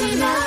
want you know